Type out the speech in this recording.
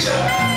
Asia.